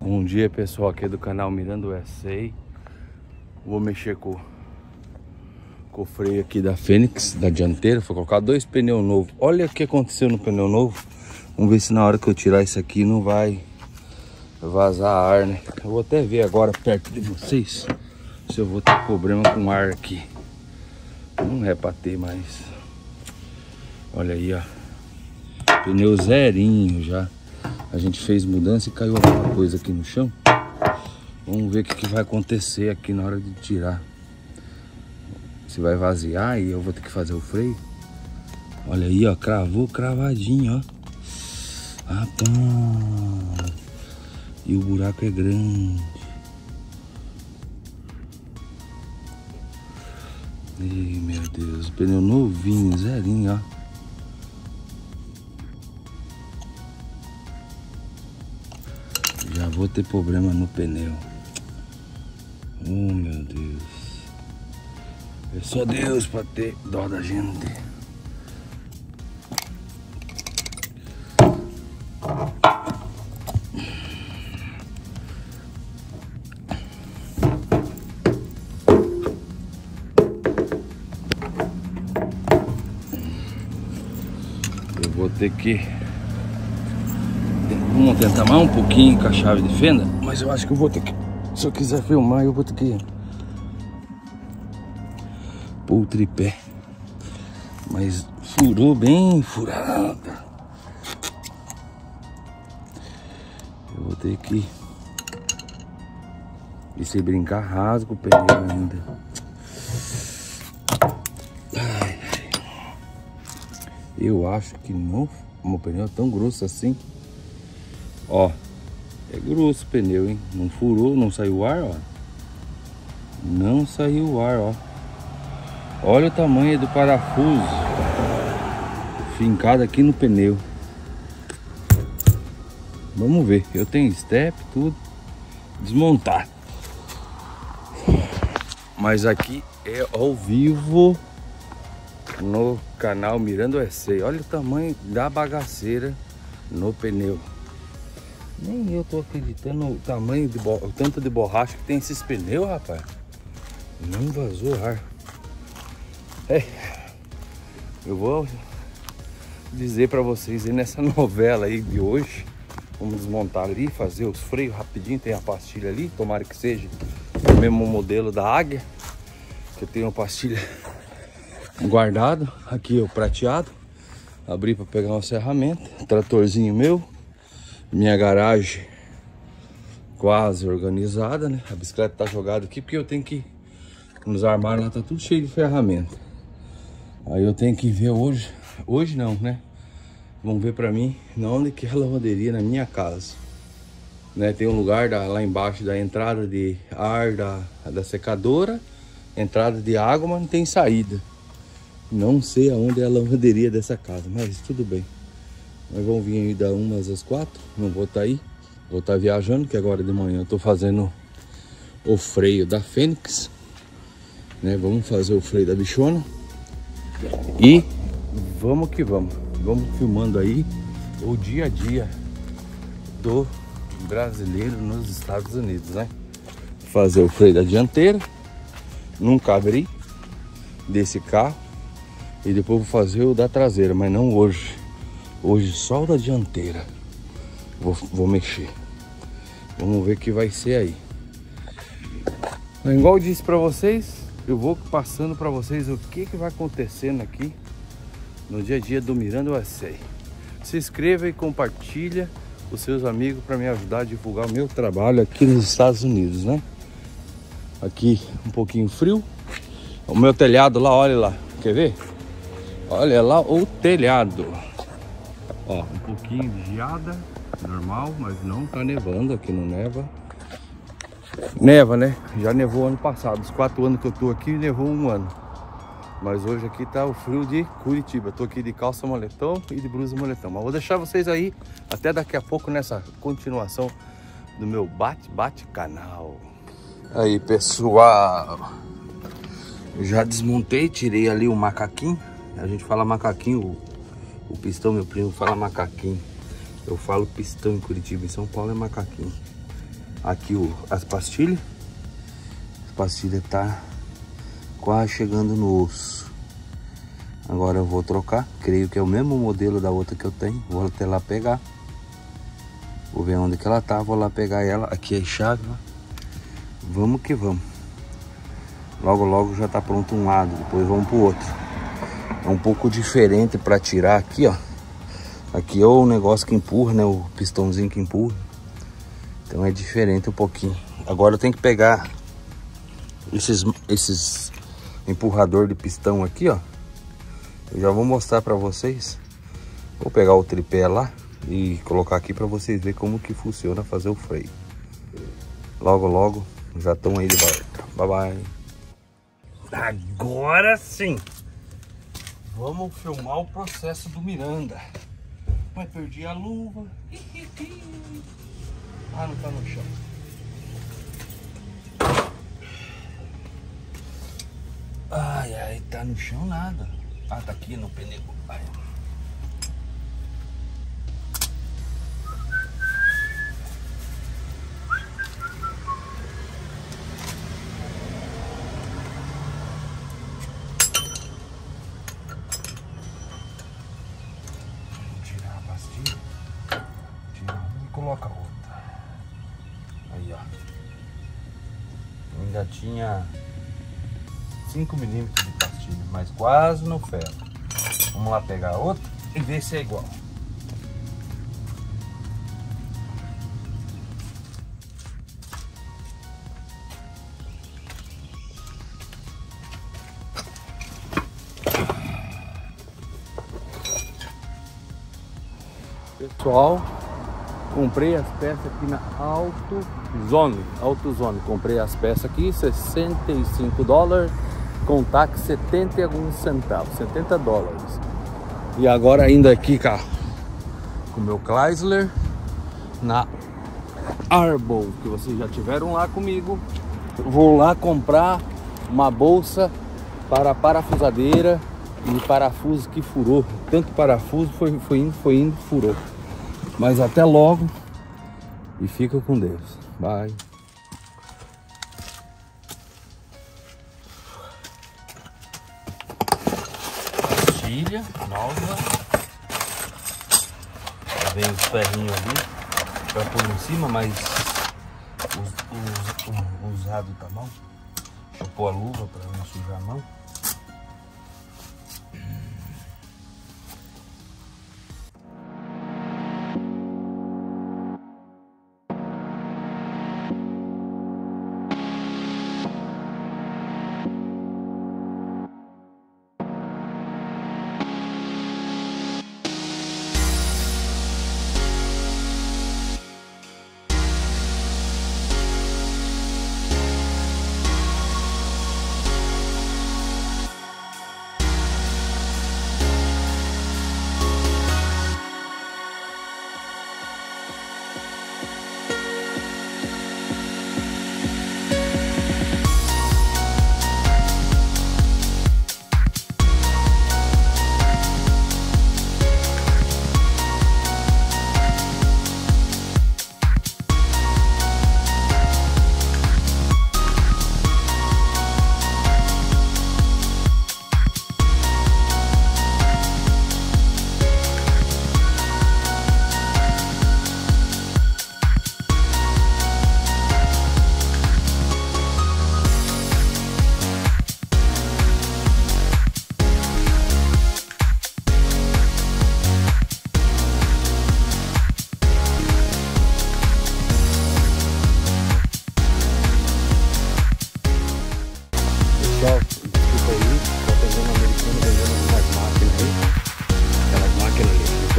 Bom dia pessoal aqui do canal Mirando USA Vou mexer com, com o freio aqui da Fênix, da dianteira Vou colocar dois pneus novos Olha o que aconteceu no pneu novo Vamos ver se na hora que eu tirar isso aqui não vai vazar ar, né? Eu vou até ver agora perto de vocês Se eu vou ter problema com ar aqui Não é pra ter mais Olha aí, ó Pneu zerinho já a gente fez mudança e caiu alguma coisa aqui no chão. Vamos ver o que, que, vai acontecer aqui na hora de tirar. Se vai vaziar e eu vou ter que fazer o freio. Olha aí, ó, cravou cravadinho, ó. Ah, tá. E o buraco é grande. Ih, meu Deus, pneu novinho, zerinho, ó. Já vou ter problema no pneu. Oh meu Deus. É só Deus para ter dó da gente. Eu vou ter que Vamos tentar mais um pouquinho com a chave de fenda, mas eu acho que eu vou ter que, se eu quiser filmar, eu vou ter que pôr o tripé. Mas furou bem furada. Eu vou ter que e se brincar rasgo o pneu ainda. Ai, eu acho que não, meu pneu é tão grosso assim. Ó, é grosso o pneu, hein? Não furou, não saiu ar, ó. Não saiu ar, ó. Olha o tamanho do parafuso fincado aqui no pneu. Vamos ver. Eu tenho step, tudo. Desmontar. Mas aqui é ao vivo no canal Mirando S. Olha o tamanho da bagaceira no pneu. Nem eu tô acreditando o tamanho, de o tanto de borracha que tem esses pneus, rapaz. Não vazou ar. Eu vou dizer pra vocês aí nessa novela aí de hoje. Vamos desmontar ali, fazer os freios rapidinho. Tem a pastilha ali, tomara que seja o mesmo modelo da Águia. Que eu tenho a pastilha guardado. Aqui o prateado. Abri pra pegar uma ferramenta. Tratorzinho meu minha garagem quase organizada, né? A bicicleta tá jogada aqui porque eu tenho que... Nos armários lá tá tudo cheio de ferramenta. Aí eu tenho que ver hoje... Hoje não, né? Vamos ver pra mim onde que é a lavanderia na minha casa. Né? Tem um lugar da, lá embaixo da entrada de ar da, da secadora. Entrada de água, mas não tem saída. Não sei aonde é a lavanderia dessa casa, mas tudo bem. Nós vamos vir aí dar umas às quatro. Não vou estar tá aí. Vou estar tá viajando, que agora de manhã eu tô fazendo o freio da Fênix. Né? Vamos fazer o freio da bichona. E vamos que vamos. Vamos filmando aí o dia a dia do brasileiro nos Estados Unidos, né? Fazer o freio da dianteira. Nunca abri desse carro. E depois vou fazer o da traseira, mas não hoje. Hoje só o da dianteira. Vou, vou mexer. Vamos ver o que vai ser aí. Igual eu disse para vocês, eu vou passando para vocês o que, que vai acontecendo aqui no dia a dia do Miranda USA. Se inscreva e compartilha os seus amigos para me ajudar a divulgar o meu trabalho aqui nos Estados Unidos, né? Aqui um pouquinho frio. O meu telhado lá, olha lá. Quer ver? Olha lá o telhado. Ó, um pouquinho de geada, normal, mas não tá nevando, aqui não neva. Neva, né? Já nevou ano passado, os quatro anos que eu tô aqui, nevou um ano. Mas hoje aqui tá o frio de Curitiba. Tô aqui de calça moletom e de blusa moletom. Mas vou deixar vocês aí até daqui a pouco nessa continuação do meu bate-bate canal. Aí, pessoal. Já desmontei, tirei ali o macaquinho. A gente fala macaquinho, o, o pistão, meu primo, fala macaquinho. Eu falo pistão em Curitiba, em São Paulo é macaquinho. Aqui o, as pastilhas. As pastilhas tá quase chegando no osso. Agora eu vou trocar, creio que é o mesmo modelo da outra que eu tenho. Vou até lá pegar. Vou ver onde que ela tá, vou lá pegar ela. Aqui é chave, ó. Vamos que vamos. Logo, logo já tá pronto um lado, depois vamos pro outro. É um pouco diferente para tirar aqui, ó. Aqui é o negócio que empurra, né? O pistãozinho que empurra. Então é diferente um pouquinho. Agora eu tenho que pegar esses, esses empurrador de pistão aqui, ó. Eu já vou mostrar para vocês. Vou pegar o tripé lá e colocar aqui para vocês verem como que funciona fazer o freio. Logo, logo, já estão aí de volta. Bye, bye. Agora sim. Vamos filmar o processo do Miranda. Mas perdi a luva. Ah, não tá no chão. Ai, ai, tá no chão nada. Ah, tá aqui no pneu. Ai. Aí, ó. Ainda tinha 5 milímetros de pastilha, mas quase no ferro. Vamos lá pegar outra e ver se é igual. Pessoal, comprei as peças aqui na Auto Zone, Auto Zone. Comprei as peças aqui, 65 dólares, com taxa 70 e alguns centavos, 70 dólares. E agora ainda aqui com o meu Chrysler na Arbol, que vocês já tiveram lá comigo. Vou lá comprar uma bolsa para parafusadeira e parafuso que furou. Tanto parafuso foi, foi indo, foi indo, furou. Mas até logo e fica com Deus. Bye. Pastilha nova. Vem os ferrinhos ali para pôr em cima, mas usado tá mal. Deixa eu pôr a luva para não sujar a mão.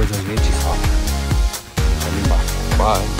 depois a gente fala. Embaixo. Bye.